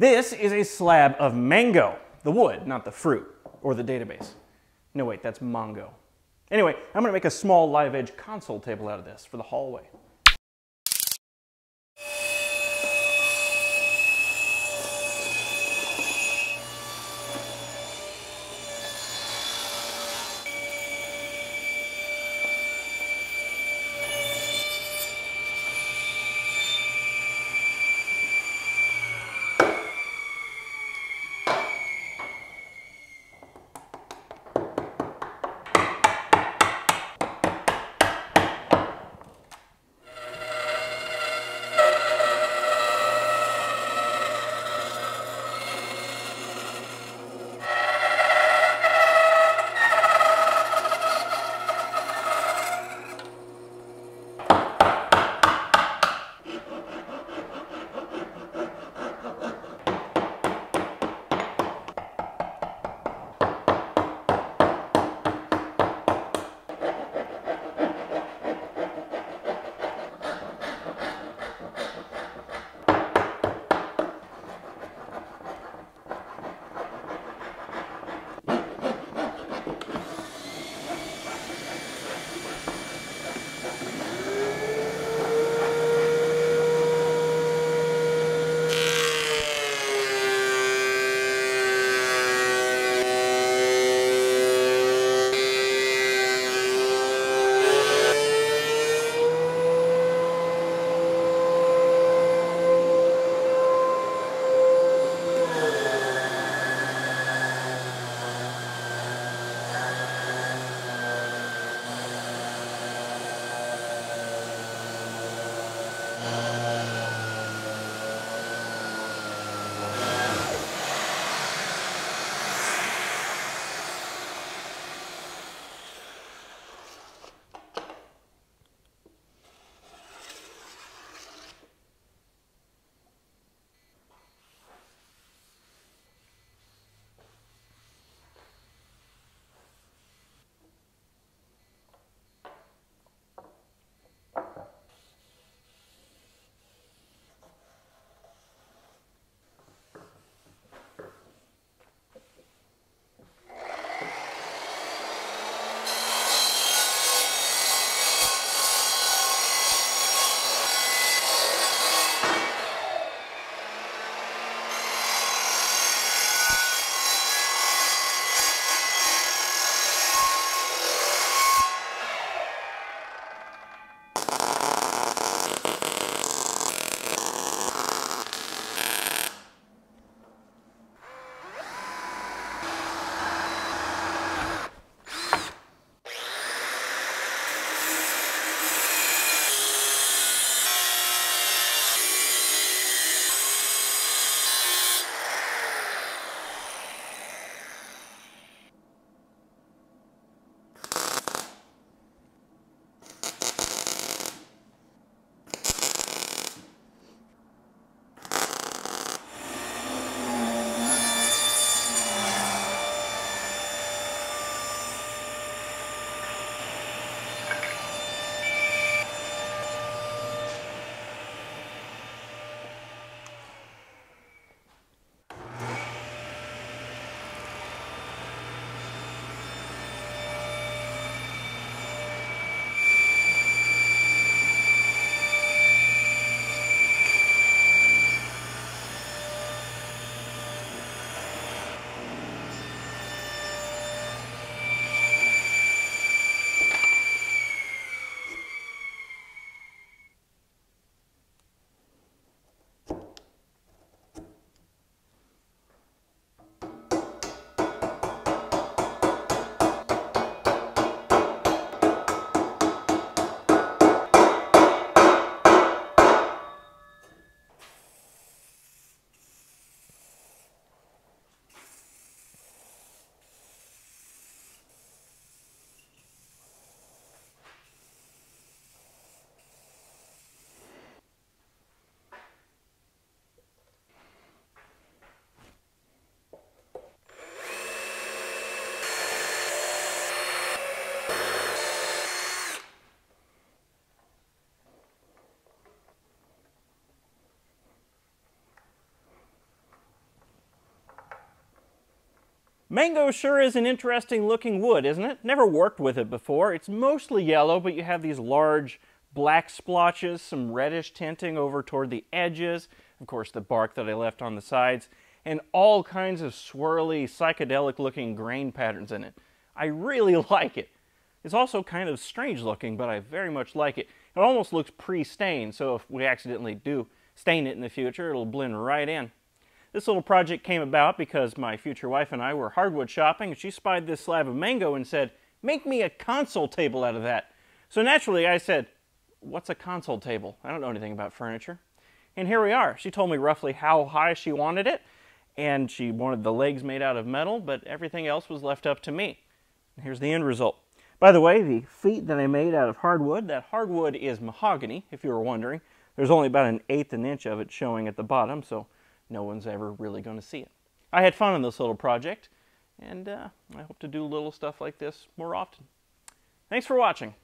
This is a slab of mango, the wood, not the fruit or the database. No, wait, that's Mongo. Anyway, I'm gonna make a small live edge console table out of this for the hallway. Mango sure is an interesting looking wood, isn't it? Never worked with it before. It's mostly yellow, but you have these large black splotches, some reddish tinting over toward the edges, of course the bark that I left on the sides, and all kinds of swirly, psychedelic looking grain patterns in it. I really like it. It's also kind of strange looking, but I very much like it. It almost looks pre-stained, so if we accidentally do stain it in the future, it'll blend right in. This little project came about because my future wife and I were hardwood shopping and she spied this slab of mango and said, make me a console table out of that. So naturally I said, what's a console table? I don't know anything about furniture. And here we are. She told me roughly how high she wanted it and she wanted the legs made out of metal, but everything else was left up to me. And here's the end result. By the way, the feet that I made out of hardwood, that hardwood is mahogany, if you were wondering. There's only about an eighth an inch of it showing at the bottom, so no one's ever really going to see it. I had fun on this little project, and uh, I hope to do little stuff like this more often. Thanks for watching.